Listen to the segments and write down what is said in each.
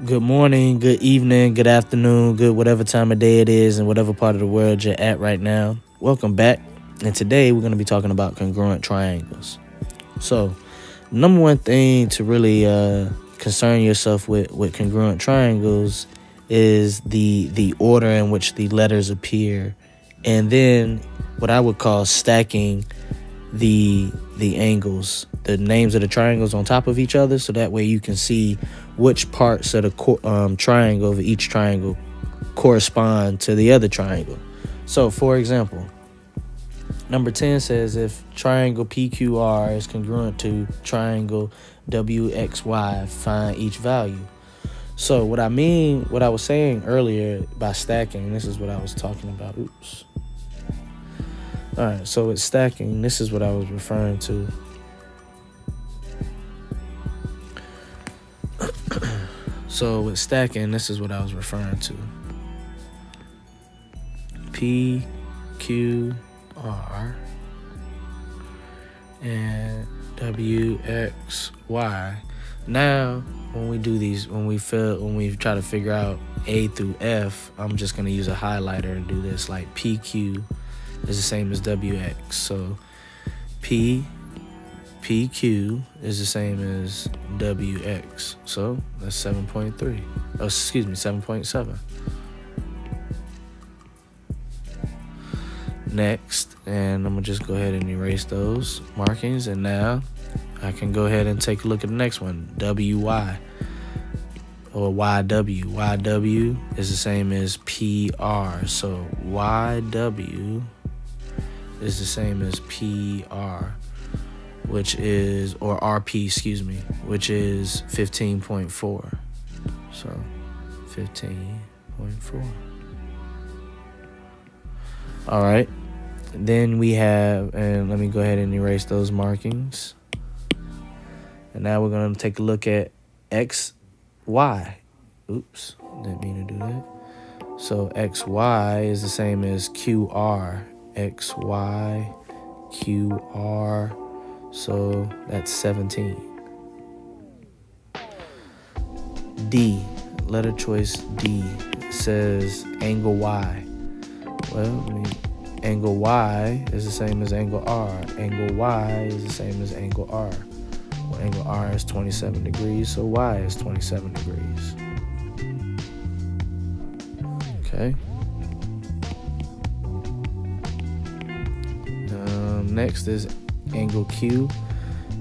Good morning, good evening, good afternoon, good whatever time of day it is, and whatever part of the world you're at right now. Welcome back. And today we're going to be talking about congruent triangles. So, number one thing to really uh, concern yourself with with congruent triangles is the the order in which the letters appear, and then what I would call stacking the the angles, the names of the triangles on top of each other, so that way you can see which parts of the um, triangle of each triangle correspond to the other triangle. So, for example, number 10 says if triangle PQR is congruent to triangle WXY, find each value. So, what I mean, what I was saying earlier by stacking, this is what I was talking about. Oops. All right, so it's stacking. This is what I was referring to. So with stacking, this is what I was referring to. P, Q, R, and W, X, Y. Now, when we do these, when we fill, when we try to figure out A through F, I'm just gonna use a highlighter and do this like PQ is the same as WX. So P PQ is the same as WX. So that's 7.3. Oh, excuse me, 7.7. Next, and I'm gonna just go ahead and erase those markings, and now I can go ahead and take a look at the next one, WY or YW. YW is the same as PR. So YW is the same as PR, which is, or RP, excuse me, which is 15.4. So 15.4. All right. Then we have, and let me go ahead and erase those markings. And now we're going to take a look at XY. Oops, didn't mean to do that. So XY is the same as QR X, Y, Q, R. So that's 17. D, letter choice D says angle Y. Well, I mean, angle Y is the same as angle R. Angle Y is the same as angle R. Well, angle R is 27 degrees, so Y is 27 degrees. Okay. Um, next is angle Q.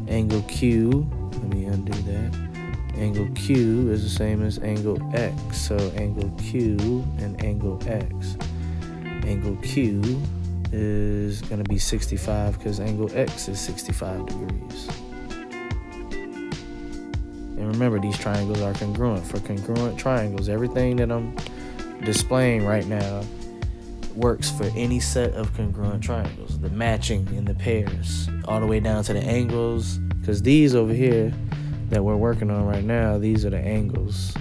Angle Q, let me undo that. Angle Q is the same as angle X. So angle Q and angle X. Angle Q is going to be 65 because angle X is 65 degrees. And remember, these triangles are congruent. For congruent triangles, everything that I'm displaying right now works for any set of congruent triangles. The matching in the pairs, all the way down to the angles. Because these over here that we're working on right now, these are the angles.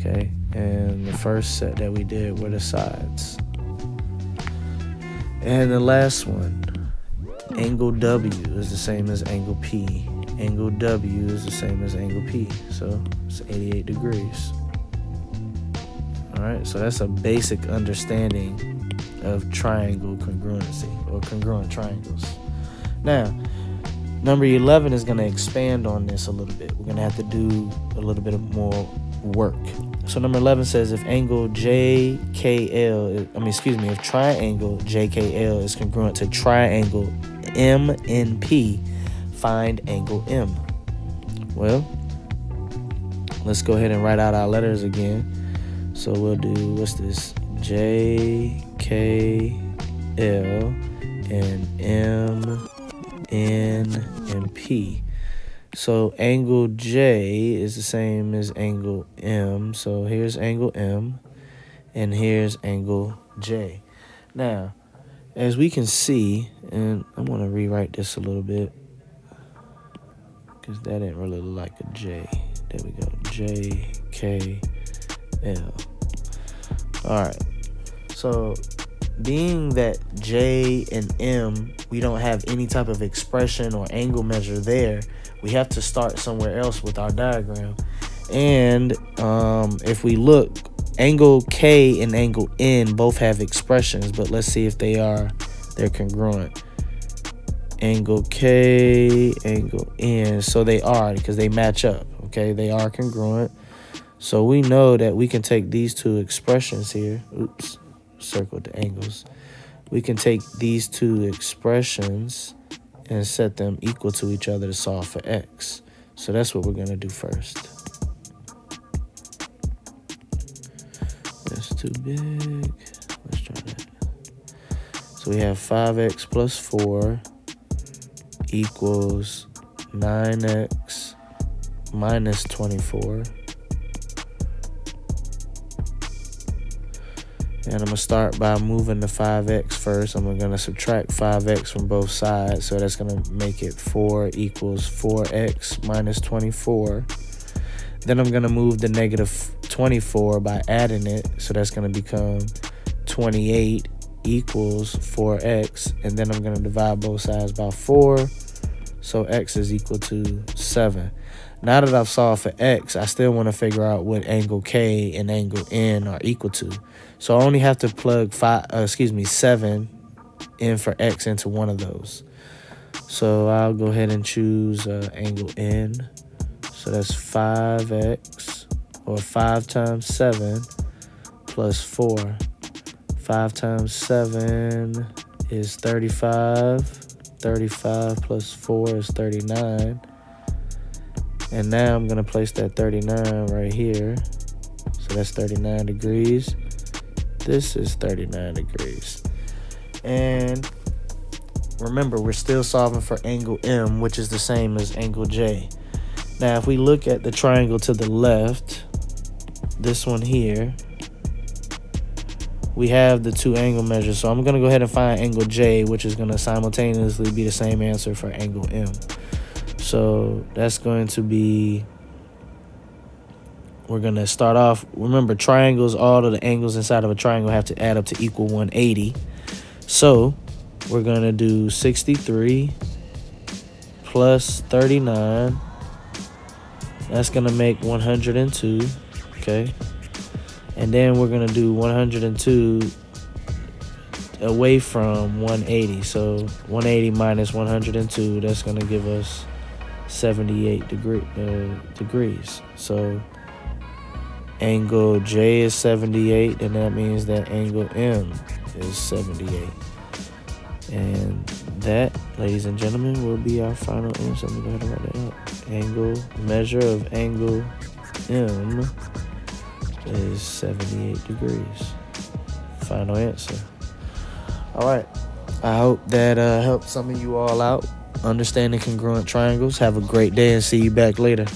Okay, and the first set that we did were the sides. And the last one, angle W is the same as angle P. Angle W is the same as angle P. So it's 88 degrees. All right, so that's a basic understanding of triangle congruency or congruent triangles. Now, number 11 is going to expand on this a little bit. We're going to have to do a little bit of more work. So number 11 says if angle JKL, I mean, excuse me, if triangle JKL is congruent to triangle MNP, find angle M. Well, let's go ahead and write out our letters again. So we'll do, what's this? J, K, L, and M, N, and P. So angle J is the same as angle M. So here's angle M, and here's angle J. Now, as we can see, and I'm going to rewrite this a little bit because that didn't really look like a J. There we go. J, K, L. All right. So, being that J and M, we don't have any type of expression or angle measure there, we have to start somewhere else with our diagram. And um, if we look, angle K and angle N both have expressions, but let's see if they are they're congruent. Angle K, angle N, so they are because they match up. Okay, they are congruent. So we know that we can take these two expressions here. Oops, circle the angles. We can take these two expressions and set them equal to each other to solve for x. So that's what we're going to do first. That's too big. Let's try that. So we have 5x plus 4 equals 9x minus 24. And I'm to start by moving the 5x first. I'm to subtract 5x from both sides. So that's to make it 4 equals 4x minus 24. Then I'm to move the negative 24 by adding it. So that's to become 28 equals 4x. And then I'm to divide both sides by 4. So x is equal to 7. Now that I've solved for x, I still want to figure out what angle k and angle n are equal to. So I only have to plug five, uh, excuse me, seven in for x into one of those. So I'll go ahead and choose uh, angle n. So that's 5x or 5 times 7 plus 4. 5 times 7 is 35. 35 plus 4 is 39. And now I'm going to place that 39 right here. So that's 39 degrees. This is 39 degrees. And remember, we're still solving for angle M, which is the same as angle J. Now, if we look at the triangle to the left, this one here, we have the two angle measures. So I'm going to go ahead and find angle J, which is going to simultaneously be the same answer for angle M. So that's going to be, we're going to start off, remember triangles, all of the angles inside of a triangle have to add up to equal 180. So we're going to do 63 plus 39. That's going to make 102, okay? And then we're to do 102 away from 180. So 180 minus 102, that's to give us 78 degree, uh, degrees. So angle J is 78, and that means that angle M is 78. And that, ladies and gentlemen, will be our final answer. Let me go ahead and write. Angle, measure of angle M is 78 degrees. Final answer. All right. I hope that uh, helped some of you all out understanding congruent triangles. Have a great day and see you back later.